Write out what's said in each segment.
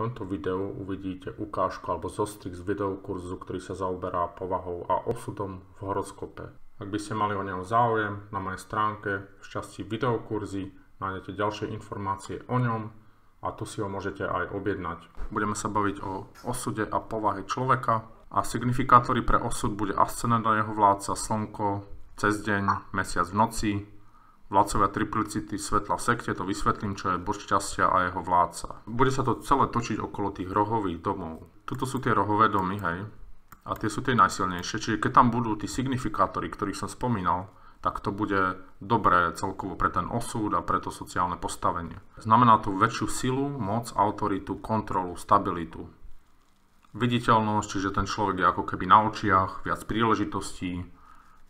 tomto videu uvidíte ukážku alebo zostrih z videokurzu, ktorý sa zaoberá povahou a osudom v horoskope. Ak by ste mali o neho záujem, na mojej stránke v časti videokurzy nájdete ďalšie informácie o ňom a tu si ho môžete aj objednať. Budeme sa baviť o osude a povahe človeka a signifikátory pre osud bude ascendent jeho vládca slnko cez deň, mesiac v noci, vládcovia triplicity svetla v sekte, to vysvetlím, čo je bož šťastia a jeho vládca. Bude sa to celé točiť okolo tých rohových domov. Tuto sú tie rohové domy, hej, a tie sú tie najsilnejšie. Čiže keď tam budú tí signifikátory, ktorých som spomínal, tak to bude dobré celkovo pre ten osud a pre to sociálne postavenie. Znamená to väčšiu silu, moc, autoritu, kontrolu, stabilitu. Viditeľnosť, čiže ten človek je ako keby na očiach, viac príležitostí,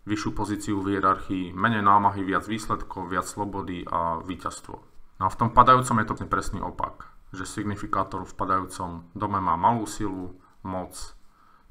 vyššiu pozíciu v hierarchii, menej námahy, viac výsledkov, viac slobody a víťazstvo. No a v tom padajúcom je to presný opak, že signifikátor v padajúcom dome má malú silu, moc,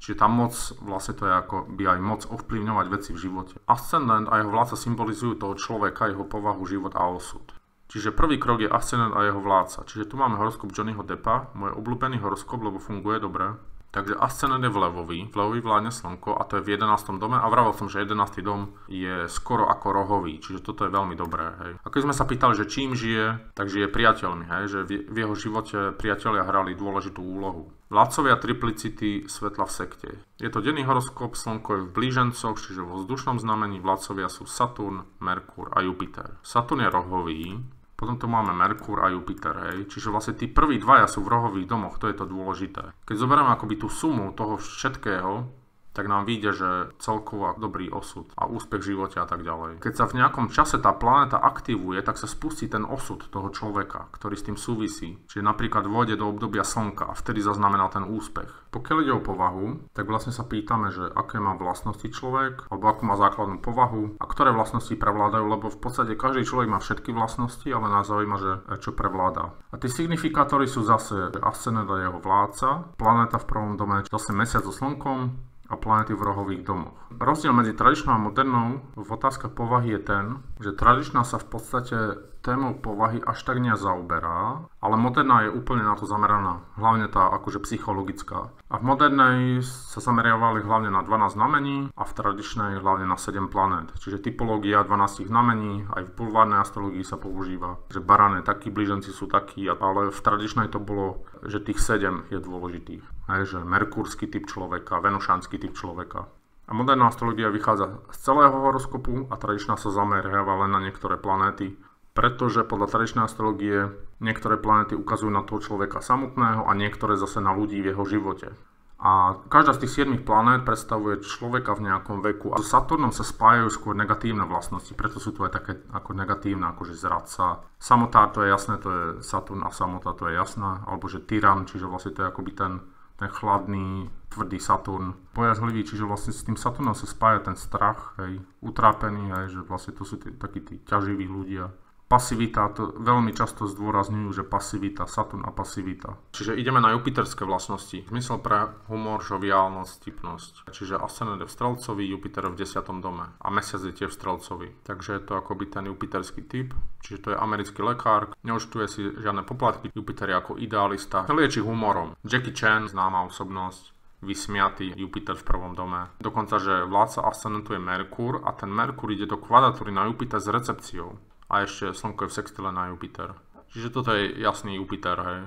Čiže tá moc, vlastne to je ako by aj moc ovplyvňovať veci v živote. Ascendant a jeho vládca symbolizujú toho človeka, jeho povahu, život a osud. Čiže prvý krok je Ascendant a jeho vládca. Čiže tu máme horoskop Johnnyho Deppa, môj obľúbený horoskop, lebo funguje dobre. Takže ascendent je vlevový, vlevový vládne slnko a to je v 11. dome a vravel som, že 11. dom je skoro ako rohový, čiže toto je veľmi dobré. Hej. A keď sme sa pýtali, že čím žije, tak žije priateľmi, hej, že v jeho živote priatelia hrali dôležitú úlohu. Vládcovia triplicity svetla v sekte. Je to denný horoskop, slnko je v blížencoch, čiže vo vzdušnom znamení vládcovia sú Saturn, Merkur a Jupiter. Saturn je rohový, potom tu máme Merkur a Jupiter, hej. Čiže vlastne tí prví dvaja sú v rohových domoch, to je to dôležité. Keď zoberieme akoby tú sumu toho všetkého, tak nám vyjde, že celkovo dobrý osud a úspech v živote a tak ďalej. Keď sa v nejakom čase tá planéta aktivuje, tak sa spustí ten osud toho človeka, ktorý s tým súvisí. Čiže napríklad vôjde do obdobia slnka a vtedy zaznamená ten úspech. Pokiaľ ide o povahu, tak vlastne sa pýtame, že aké má vlastnosti človek, alebo akú má základnú povahu a ktoré vlastnosti prevládajú, lebo v podstate každý človek má všetky vlastnosti, ale nás zaujíma, že čo prevláda. A tie signifikátory sú zase ascendent jeho vládca, planéta v prvom dome, zase mesiac so slnkom, a planety v rohových domoch. Rozdiel medzi tradičnou a modernou v otázkach povahy je ten, že tradičná sa v podstate témou povahy až tak nezaoberá, ale moderná je úplne na to zameraná, hlavne tá akože psychologická. A v modernej sa zameriavali hlavne na 12 znamení a v tradičnej hlavne na 7 planét. Čiže typológia 12 znamení, aj v bulvárnej astrologii sa používa, že barané takí, blíženci sú takí, ale v tradičnej to bolo, že tých 7 je dôležitých. Hej, že merkúrsky typ človeka, venušanský typ človeka. A moderná astrologia vychádza z celého horoskopu a tradičná sa zameriava len na niektoré planéty pretože podľa tradičnej astrologie niektoré planéty ukazujú na toho človeka samotného a niektoré zase na ľudí v jeho živote. A každá z tých 7 planét predstavuje človeka v nejakom veku. A s Saturnom sa spájajú skôr negatívne vlastnosti, preto sú tu aj také ako negatívne, ako že zradca. Samotár to je jasné, to je Saturn a samota to je jasná, alebo že tyran, čiže vlastne to je akoby ten, ten chladný, tvrdý Saturn. Bojazlivý, čiže vlastne s tým Saturnom sa spája ten strach, hej, utrápený, hej, že vlastne to sú tí, takí tí ťaživí ľudia pasivita, to veľmi často zdôrazňujú, že pasivita, Saturn a pasivita. Čiže ideme na jupiterské vlastnosti. Zmysel pre humor, žoviálnosť, typnosť. Čiže ascendent je v Strelcovi, Jupiter v 10. dome a mesiac je tiež v Strelcovi. Takže je to akoby ten jupiterský typ. Čiže to je americký lekár, neučtuje si žiadne poplatky. Jupiter je ako idealista, lieči humorom. Jackie Chan, známa osobnosť, vysmiatý Jupiter v prvom dome. Dokonca, že vládca ascendentu je Merkur a ten Merkur ide do kvadratúry na Jupiter s recepciou a ešte Slnko je v sextile na Jupiter. Čiže toto je jasný Jupiter, hej.